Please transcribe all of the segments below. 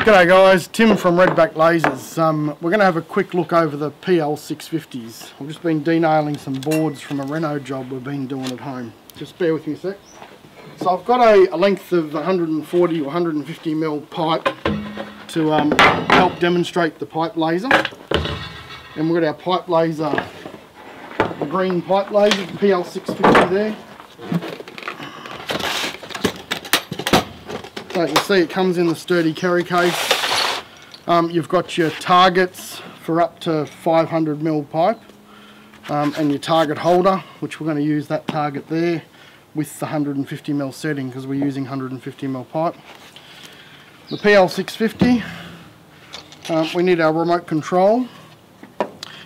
G'day guys, Tim from Redback Lasers. Um, we're going to have a quick look over the PL650s. I've just been denailing some boards from a Reno job we've been doing at home. Just bear with me a sec. So I've got a, a length of 140 or 150 mil pipe to um, help demonstrate the pipe laser. And we've got our pipe laser, the green pipe laser, the PL650 there. So you see it comes in the sturdy carry case. Um, you've got your targets for up to 500 mil pipe um, and your target holder, which we're going to use that target there with the 150 mil setting because we're using 150 mil pipe. The PL650, um, we need our remote control.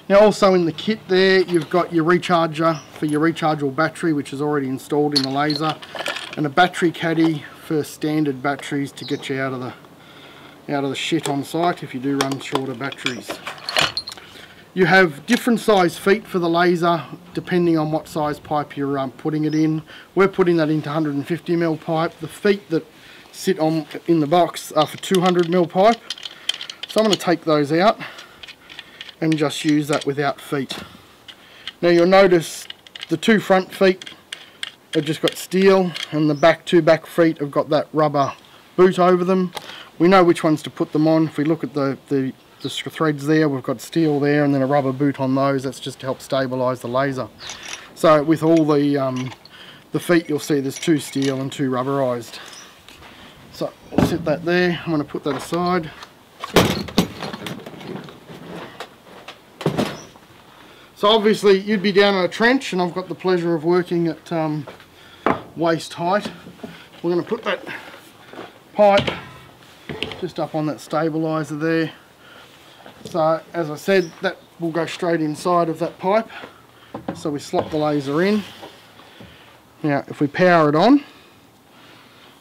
Now also in the kit there you've got your recharger for your rechargeable battery which is already installed in the laser and a battery caddy for standard batteries to get you out of the out of the shit on site if you do run shorter batteries. You have different size feet for the laser depending on what size pipe you're um, putting it in. We're putting that into 150 mil pipe. The feet that sit on in the box are for 200 mil pipe. So I'm going to take those out and just use that without feet. Now you'll notice the two front feet They've just got steel and the back two back feet have got that rubber boot over them. We know which ones to put them on. If we look at the, the, the threads there, we've got steel there and then a rubber boot on those. That's just to help stabilise the laser. So with all the, um, the feet you'll see there's two steel and two rubberised. So I'll set that there. I'm going to put that aside. So obviously you'd be down in a trench and I've got the pleasure of working at um, waist height. We're going to put that pipe just up on that stabilizer there. So as I said, that will go straight inside of that pipe. So we slot the laser in. Now if we power it on,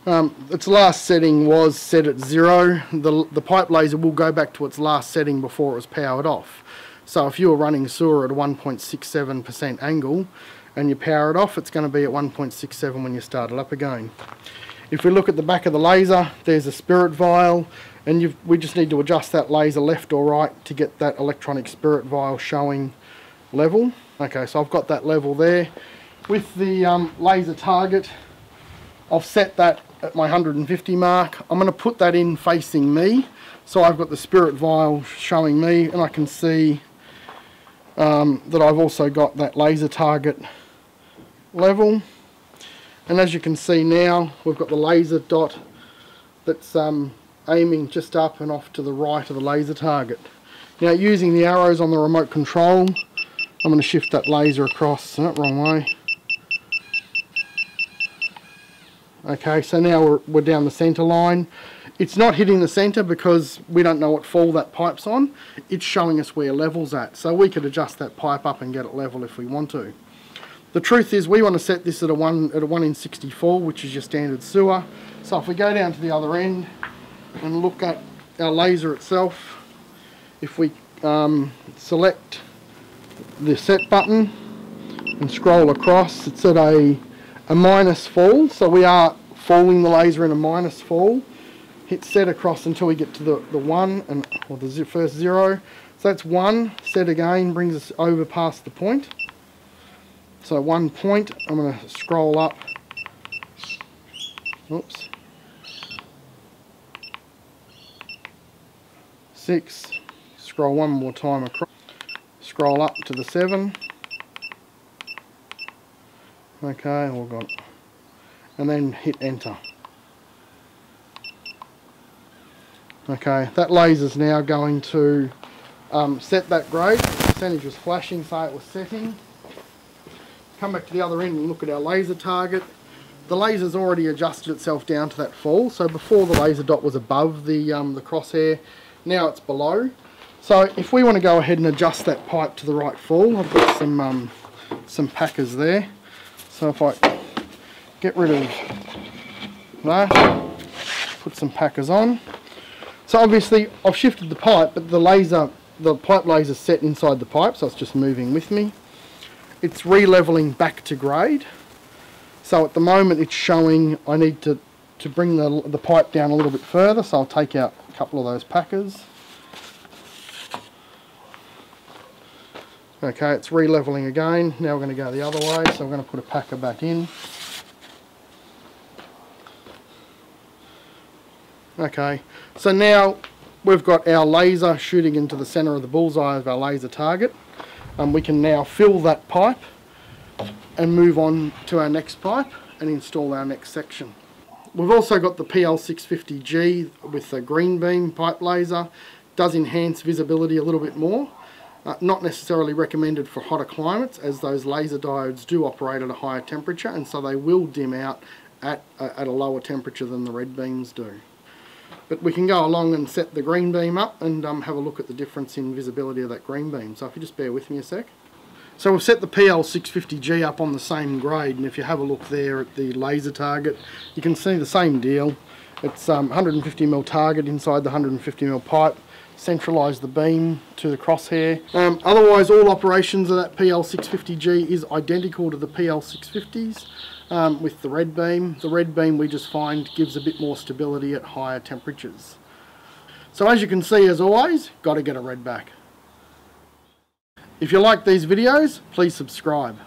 um, its last setting was set at zero. The, the pipe laser will go back to its last setting before it was powered off. So if you were running sewer at a 1.67% angle, and you power it off, it's going to be at 1.67 when you start it up again. If we look at the back of the laser, there's a spirit vial, and we just need to adjust that laser left or right to get that electronic spirit vial showing level. Okay, so I've got that level there. With the um, laser target, I've set that at my 150 mark. I'm going to put that in facing me. So I've got the spirit vial showing me, and I can see um, that I've also got that laser target level and as you can see now we've got the laser dot that's um, aiming just up and off to the right of the laser target. Now using the arrows on the remote control I'm going to shift that laser across, oh, wrong way. Okay so now we're, we're down the centre line. It's not hitting the centre because we don't know what fall that pipe's on. It's showing us where level's at so we could adjust that pipe up and get it level if we want to. The truth is we want to set this at a 1 at a 1 in 64 which is your standard sewer. So if we go down to the other end and look at our laser itself, if we um, select the set button and scroll across, it's at a, a minus fall. So we are falling the laser in a minus fall. Hit set across until we get to the, the 1 and or the first 0. So that's 1, set again, brings us over past the point. So one point, I'm going to scroll up. Oops. Six. Scroll one more time across. Scroll up to the seven. Okay, all got And then hit enter. Okay, that laser's now going to um, set that grade. The percentage was flashing, so it was setting come back to the other end and look at our laser target. The laser's already adjusted itself down to that fall. So before the laser dot was above the, um, the crosshair, now it's below. So if we want to go ahead and adjust that pipe to the right fall, I've got some, um, some packers there. So if I get rid of that, put some packers on. So obviously I've shifted the pipe, but the laser, the pipe laser set inside the pipe, so it's just moving with me it's re-leveling back to grade. So at the moment it's showing I need to to bring the, the pipe down a little bit further, so I'll take out a couple of those packers. Okay, it's re-leveling again. Now we're going to go the other way, so we're going to put a packer back in. Okay, so now we've got our laser shooting into the centre of the bullseye of our laser target. Um, we can now fill that pipe and move on to our next pipe and install our next section. We've also got the PL650G with the green beam pipe laser. Does enhance visibility a little bit more. Uh, not necessarily recommended for hotter climates as those laser diodes do operate at a higher temperature and so they will dim out at a, at a lower temperature than the red beams do. But we can go along and set the green beam up and um, have a look at the difference in visibility of that green beam. So if you just bear with me a sec. So we've set the PL650G up on the same grade and if you have a look there at the laser target you can see the same deal. It's um, 150mm target inside the 150mm pipe centralise the beam to the crosshair. Um, otherwise all operations of that PL650G is identical to the PL650s um, with the red beam. The red beam we just find gives a bit more stability at higher temperatures. So as you can see as always, got to get a red back. If you like these videos, please subscribe.